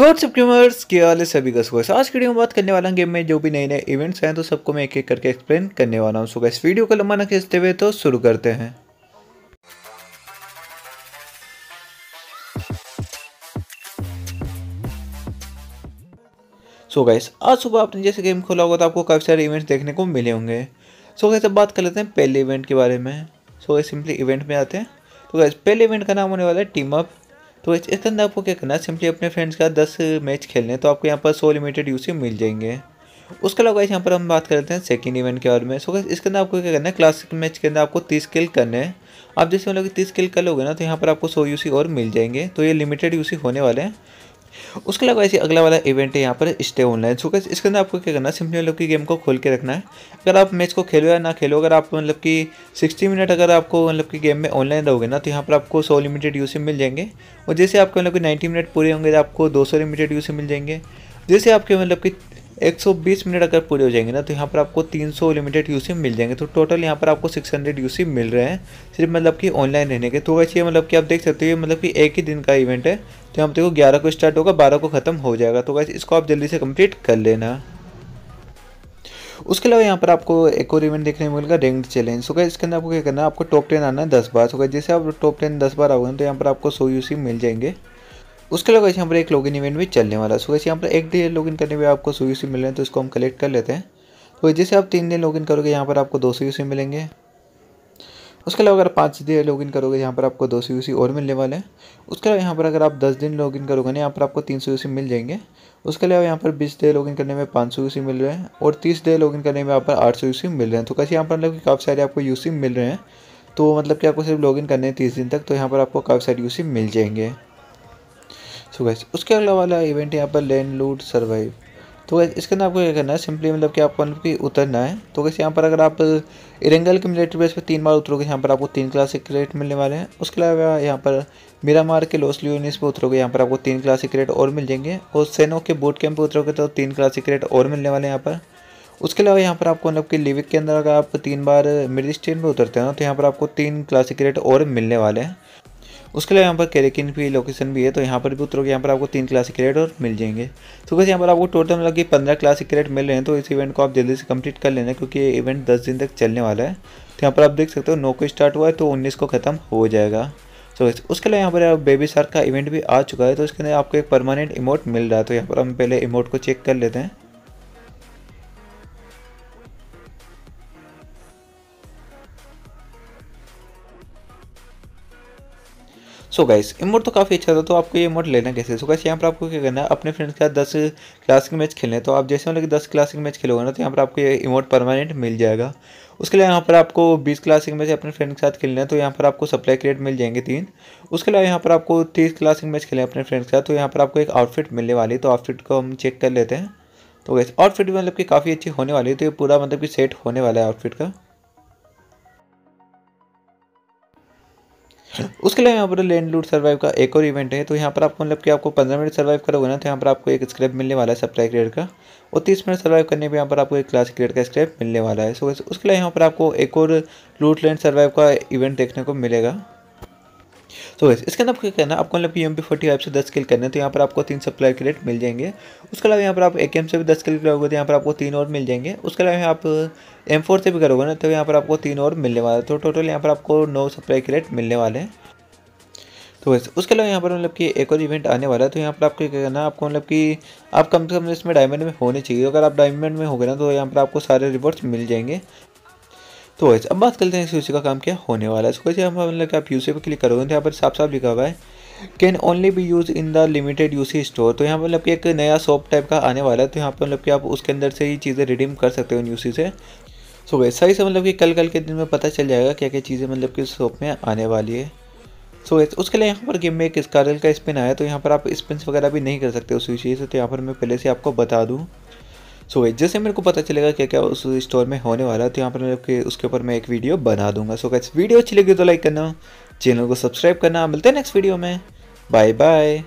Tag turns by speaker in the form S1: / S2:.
S1: WhatsApp gamers के वाले सभी का सुबह आज वीडियो में बात करने वाला गेम में जो भी नए नए इवेंट्स हैं तो सबको मैं एक एक करके एक्सप्लेन करने वाला हूँ। सो इस वीडियो को लंबा न खींचते हुए तो शुरू करते हैं। सो so गाइस आज सुबह आपने जैसे गेम खोला होगा तो आपको काफ़ी सारे इवेंट्स देखने को मिले होंगे। सो so गाइस अब बात कर लेते हैं पहले इवेंट के बारे में। सो so सिंपली इवेंट में आते हैं। तो गाइस पहले इवेंट का नाम होने वाला है टीम अप तो इसके अंदर आपको क्या करना है? सिंपली अपने फ्रेंड्स का दस मैच खेलने तो आपको यहाँ पर सौ लिमिटेड यूसी मिल जाएँगे। उसके अलावा यहाँ पर हम बात करते हैं सेकेंड इवेंट के बारे में। सो इसके अंदर आपको क्या करना है? क्लासिक मैच के अंदर आपको तीस किल करने हैं। आप जैसे मतलब कि तीस किल कर लोगे ना तो यहाँ पर आपको सौ यूसी और मिल जाएँगे। तो ये लिमिटेड यूसी होने वाले हैं। उसके अलावा ऐसे अगला वाला इवेंट है यहाँ पर स्टे ऑनलाइन सो कैसे इसके अंदर आपको क्या करना है? सिंपली मतलब कि गेम को खोल के रखना है। अगर आप मैच को खेलो या ना खेलो, अगर आप मतलब कि 60 मिनट अगर आपको मतलब कि गेम में ऑनलाइन रहोगे ना तो यहाँ पर आपको सौ लिमिटेड यूसी मिल जाएँगे। और जैसे आपके मतलब कि 90 मिनट पूरे होंगे तो आपको 200 लिमिटेड यूसी मिल जाएँगे। जैसे आपके मतलब कि 120 मिनट अगर पूरे हो जाएँगे ना तो यहाँ पर आपको 300 लिमिटेड यूसी मिल जाएँगे। तो टोटल यहाँ पर आपको 600 यूसी मिल रहे हैं, सिर्फ़ मतलब कि ऑनलाइन रहने के। तो वैसे मतलब कि आप देख सकते हो मतलब कि एक ही दिन का इवेंट है। तो यहाँ देखो ग्यारह को स्टार्ट होगा, बारह को ख़त्म हो जाएगा। तो वैसे इसको आप जल्दी से कंप्लीट कर लेना। उसके अलावा यहाँ पर आपको एक और इवेंट देखने को मिलेगा रेंग चैलेंज सो इसके अंदर आपको क्या करना है, आपको टॉप टेन आना है दस बार। सो जैसे आप टॉप टेन दस बार आओगे तो यहाँ पर आपको सौ यूसी मिल जाएँगे। उसके अलावा यहाँ पर एक लॉगिन इवेंट भी चलने वाला है सो वैसे यहाँ पर एक दिन लॉगिन करने में आपको सौ यूसी मिल रहे हैं तो इसको हम कलेक्ट कर लेते हैं तो जैसे आप तीन दिन लॉगिन करोगे यहाँ पर आपको दो सौ यूसी मिलेंगे उसके अलावा अगर पाँच दिन लॉगिन करोगे यहाँ पर आपको दो सौ यूसी और मिलने वाले हैं उसके अलावा यहाँ पर अगर आप दस दिन लॉगिन करोगे ना यहाँ पर आपको तीन सौ यूसी मिल जाएँगे उसके अलावा यहाँ पर बीस डे लॉगिन करने में पाँच सौ यूसी मिल रहे हैं और तीस डे लॉगिन करने में यहाँ पर आठ सौ यूसी मिल रहे हैं तो कैसे यहाँ पर मतलब काफ़ी सारे आपको यूसी मिल रहे हैं तो मतलब कि आपको सिर्फ़ लॉगिन करने हैं तीस दिन तक तो यहाँ पर आपको काफ़ी सारे यूसी मिल जाएँगे सो गैस उसके अलावा वाला इवेंट यहाँ पर लैंड लूट सर्वाइव तो इसके अंदर आपको क्या करना है सिंपली मतलब कि आपको मतलब कि उतरना है। तो वैसे यहाँ पर अगर आप इरेंगल के मिलिट्री बेस पर तीन बार उतरोगे, यहाँ पर आपको तीन क्लासिक क्रेडिट मिलने वाले हैं। उसके अलावा यहाँ पर मेरा मार के लॉस लियोनिस पर उतरोगे, यहाँ पर आपको तीन क्लासिक क्रेडिट और मिल जाएँगे। और सेनो के बोट कैंप पर उतरोगे तो तीन क्लासिक क्रेडिट और मिलने वाले हैं यहाँ पर। उसके अलावा यहाँ पर आपको मतलब कि लिविक के अंदर अगर आप तीन बार मिडिल स्टेन पर उतरते हैं ना तो यहाँ पर आपको तीन क्लासिक क्रेडिट और मिलने वाले हैं। उसके अलावा यहाँ पर कैरेकिन भी लोकेशन भी है तो यहाँ पर भी उतरोगे, यहाँ पर आपको तीन क्लासिक क्रेडिट और मिल जाएँगे। तो बस यहाँ पर आपको टोटल मतलब कि पंद्रह क्लासिक क्रेडिट मिल रहे हैं तो इस इवेंट को आप जल्दी से कंप्लीट कर लेना, क्योंकि ये इवेंट दस दिन तक चलने वाला है। तो यहाँ पर आप देख सकते हो, नौ को स्टार्ट हुआ है तो उन्नीस को ख़त्म हो जाएगा। तो उसके अलावा यहाँ पर बेबी सार्क का इवेंट भी आ चुका है तो इसके अंदर आपको एक परमानेंट इमोट मिल रहा है तो यहाँ पर हम पहले इमोट को चेक कर लेते हैं। सो गाइस इमोट तो काफ़ी अच्छा था तो आपको ये इमोट लेना कैसे? सो गाइस यहाँ पर आपको क्या करना है? अपने फ्रेंड्स के साथ दस क्लासिक मैच खेलने तो आप जैसे मतलब कि दस क्लासिक मैच खेलोगे ना तो यहाँ पर आपको ये इमोट परमानेंट मिल जाएगा। उसके लिए यहाँ पर आपको बीस क्लासिक मैच अपने फ्रेंड के साथ खेलना है तो यहाँ पर आपको सप्लाई क्रेडिट मिल जाएँगे तीन। उसके अलावा यहाँ पर आपको तीस क्लासिक मैच खेलें अपने फ्रेंड के साथ तो यहाँ पर आपको एक आउटफिट मिलने वाली तो आउटफिट को हम चेक कर लेते हैं। तो गैस आउटफिट मतलब कि काफ़ी अच्छी होने वाली है तो ये पूरा मतलब कि सेट होने वाला है आउटफिट का। उसके लिए यहाँ पर लैंड लूट सर्वाइव का एक और इवेंट है तो यहाँ पर आपको मतलब कि आपको पंद्रह मिनट सर्वाइव करोगे ना तो यहाँ पर आपको एक स्क्रैप मिलने वाला है सप्लाई क्रिएट का, और तीस मिनट सर्वाइव करने पर यहाँ पर आपको एक क्लास क्रिएट का स्क्रैप मिलने वाला है। सो उसके लिए यहाँ पर आपको एक और लूट लैंड सर्वाइव का इवेंट देखने को मिलेगा। तो वैसे इसके अंदर क्या करना आपको मतलब P M P forty five से दस किल करने तो यहाँ पर आपको तीन सप्लाई क्रेडिट मिल जाएँगे। उसके अलावा यहाँ पर आप ए के एम से भी दस किल करोगे तो यहाँ पर आपको तीन और मिल जाएँगे। उसके अलावा आप एम फोर से भी करोगे ना तो यहाँ पर आपको तीन और मिलने वाला है। तो टोटल यहाँ पर आपको नौ सप्लाई क्रेडिट मिलने वाले हैं। तो वैसे उसके अलावा यहाँ पर मतलब कि एक और इवेंट आने वाला है तो यहाँ पर आपको क्या करना आपको मतलब कि आप कम से कम इसमें डायमंड में होने चाहिए। अगर आप डायमंड में हो गए ना तो यहाँ पर आपको सारे रिवॉर्ड्स मिल जाएँगे। तो वैसे अब बात करते हैं इस यूसी का काम क्या होने वाला है। इसको यहाँ मतलब कि आप यूसी पर क्लिक करोगे तो यहाँ पर साफ़ साफ़ लिखा हुआ है can only be use in the limited UC store तो यहाँ पर मतलब कि एक नया शॉप टाइप का आने वाला है तो यहाँ पर मतलब कि आप उसके अंदर से ही चीज़ें रिडीम कर सकते हो इन यूसी से। सो वैसा ही से मतलब कि कल कल के दिन में पता चल जाएगा क्या क्या चीज़ें मतलब कि उस शॉप में आने वाली है। सो so, उसके लिए यहाँ पर गेम में एक स्कारल का स्पिन आया तो यहाँ पर आप स्पिन वगैरह भी नहीं कर सकते उस विषय से तो यहाँ पर मैं पहले से आपको बता दूँ। सो so, जैसे मेरे को पता चलेगा क्या क्या उस स्टोर में होने वाला है तो यहाँ पर उसके ऊपर मैं एक वीडियो बना दूँगा। सो so, कैसे वीडियो अच्छी लगी तो लाइक करना चैनल को सब्सक्राइब करना। मिलते हैं नेक्स्ट वीडियो में। Bye bye